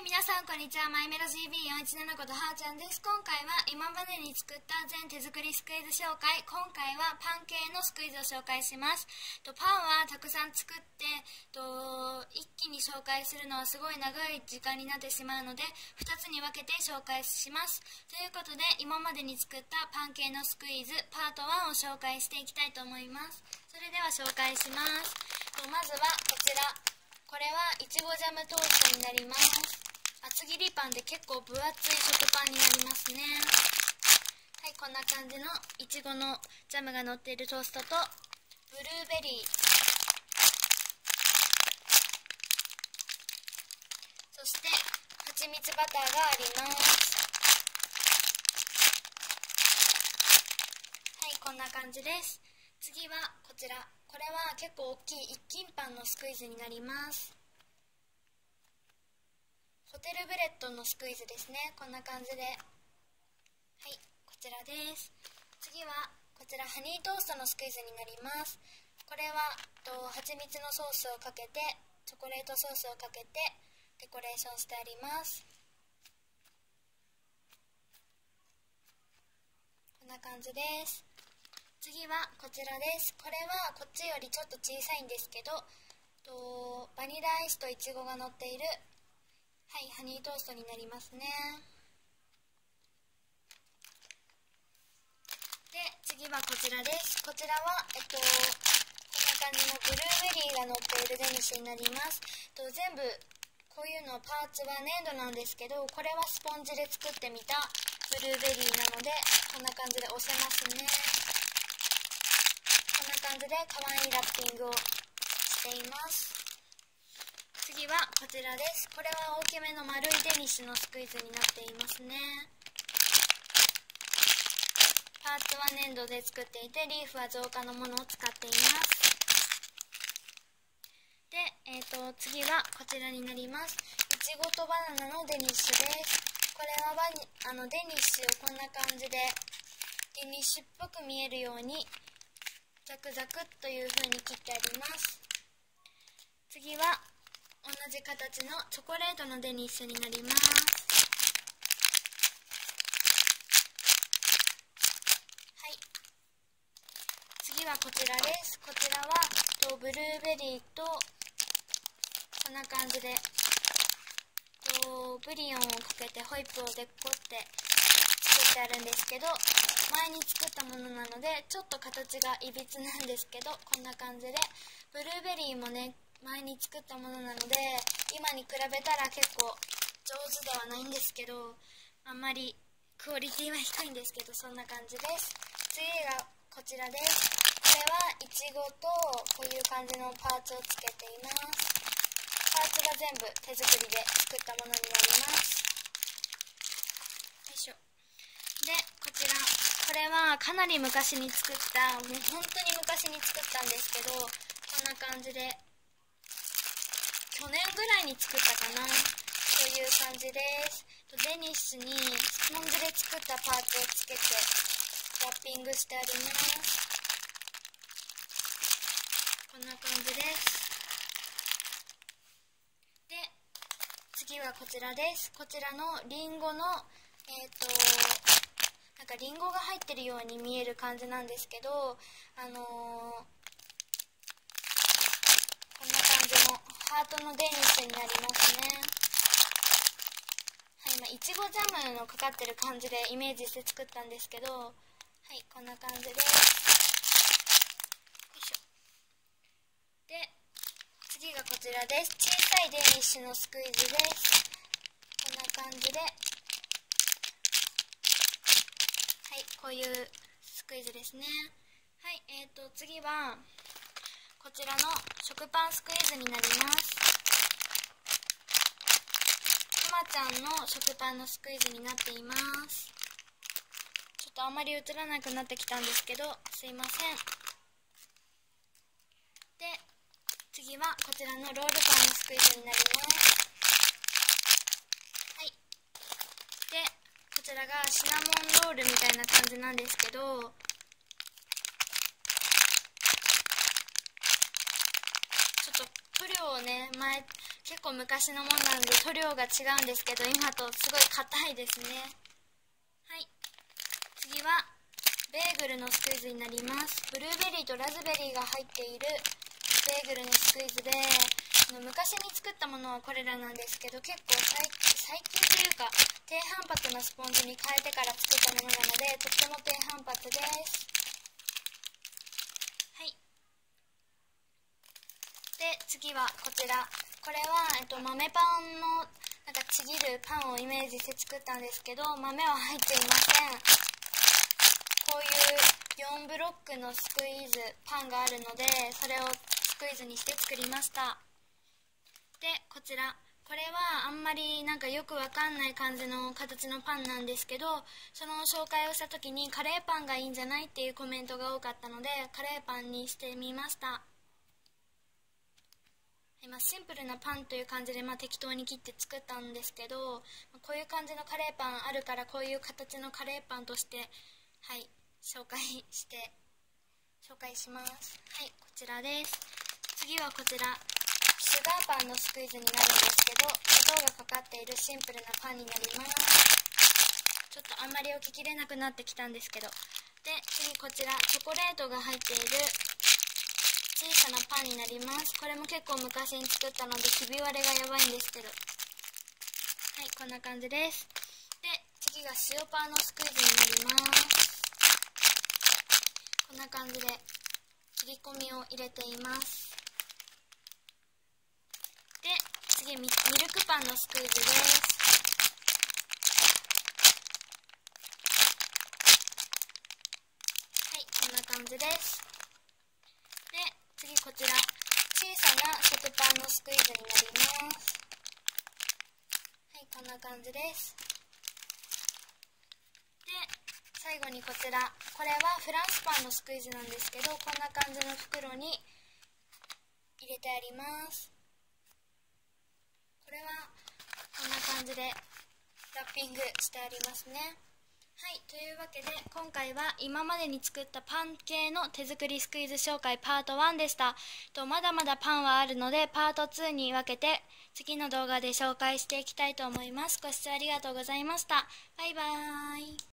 い皆さんこんにちは。マイメロ GB417 ことはーちゃんです。今回は今までに作った全手作りスクイズ紹介。今回はパン系のスクイズを紹介します。とパンはたくさん作ってと一気に紹介するのはすごい長い時間になってしまうので2つに分けて紹介します。ということで今までに作ったパン系のスクイズパート1を紹介していきたいと思います。それでは紹介します。とまずはこちら。これはいちごジャムトーストになります。厚切りパンで結構分厚い食パンになりますね。はいこんな感じのいちごのジャムが乗っているトーストとブルーベリー。そして蜂蜜バターがあります。はいこんな感じです。次はこちら。これは結構大きい一斤パンのスクイーズになります。ホテルブレッドのスクイズですね。こんな感じで。はいこちらです。次はこちらハニートーストのスクイズになります。これはと蜂蜜のソースをかけてチョコレートソースをかけてデコレーションしてあります。こんな感じです。次はこちらです。これはこっちよりちょっと小さいんですけどとバニラアイスとイチゴが乗っているはいハニートーストになりますね。で次はこちらです。こちらはえっとこんな感じのブルーベリーが乗っているデニッシュになります。と全部こういうのパーツは粘土なんですけどこれはスポンジで作ってみたブルーベリーなのでこんな感じで押せますね。こんな感じで可愛いラッピングをしています。次はこちらです。これは大きめの丸いデニッシュのスクイーズになっていますね。パーツは粘土で作っていてリーフは造花のものを使っています。で、えーと、次はこちらになります。いちごとバナナのデニッシュです。これはバニあのデニッシュをこんな感じでデニッシュっぽく見えるようにザクザクという風に切ってあります。次は同じ形のチョコレートのデニッシュになりますはい。次はこちらです。こちらはとブルーベリーとこんな感じでとブリオンをかけてホイップをでっこって作ってあるんですけど前に作ったものなのでちょっと形がいびつなんですけどこんな感じでブルーベリーもね前に作ったものなので今に比べたら結構上手ではないんですけどあんまりクオリティは低いんですけどそんな感じです。次がこちらです。これはいちごとこういう感じのパーツをつけています。パーツが全部手作りで作ったものになります。よいしょ。でこちら。これはかなり昔に作ったもう本当に昔に作ったんですけどこんな感じで去年ぐらいに作ったかな。という感じです。デニッシュにスポンジで作ったパーツをつけてラッピングしてありますこんな感じです。で次はこちらです。こちらのりんごのえっ、ー、とかリンゴが入ってるように見える感じなんですけどあのー、こんな感じのハートのデニッシュになりますね。はい、まいちごジャムのかかってる感じでイメージして作ったんですけどはいこんな感じです。しょで次がこちらです。小さいデニッシュのスクイズです。こんな感じで。はいこういうスクイズですね。はいえーと次はこちらの食パンスクイーズになります。くまちゃんの食パンのスクイーズになっています。ちょっとあんまり映らなくなってきたんですけどすいません。で次はこちらのロールパンのスクイーズになります。こちらがシナモンロールみたいな感じなんですけどちょっと塗料をね前結構昔のものなんで塗料が違うんですけど今とすごい硬いですね。はい。次はベーグルのスクイズになります。ブルーベリーとラズベリーが入っているベーグルのスクイズで昔に作ったものはこれらなんですけど結構最近というか低反発なスポンジに変えてから作ったものなのでとっても低反発ですはいで次はこちら。これは、えっと、豆パンのなんかちぎるパンをイメージして作ったんですけど豆は入っていません。こういう4ブロックのスクイーズパンがあるのでそれをスクイーズにして作りました。でこちら。これはあんまりなんかよくわかんない感じの形のパンなんですけどその紹介をした時にカレーパンがいいんじゃないっていうコメントが多かったのでカレーパンにしてみました。ま、シンプルなパンという感じで、まあ、適当に切って作ったんですけどまこういう感じのカレーパンあるからこういう形のカレーパンとしてはい紹介して紹介します。はいこちらです。次はこちら。シュガーパンのスクイーズになるんですけど砂糖がかかっているシンプルなパンになります。ちょっとあんまり置ききれなくなってきたんですけど。で次こちら。チョコレートが入っている小さなパンになります。これも結構昔に作ったのでひび割れがやばいんですけど。はいこんな感じです。で次が塩パンのスクイーズになります。こんな感じで切り込みを入れています。で次ミルクパンのスクイーズです。はいこんな感じです。こちら小さな食パンのスクイーズになります。はいこんな感じです。で最後にこちら。これはフランスパンのスクイーズなんですけどこんな感じの袋に入れてあります。これはこんな感じでラッピングしてありますね。はいというわけで今回は今までに作ったパン系の手作りスクイーズ紹介パート1でした。とまだまだパンはあるのでパート2に分けて次の動画で紹介していきたいと思います。ご視聴ありがとうございました。バイバーイ。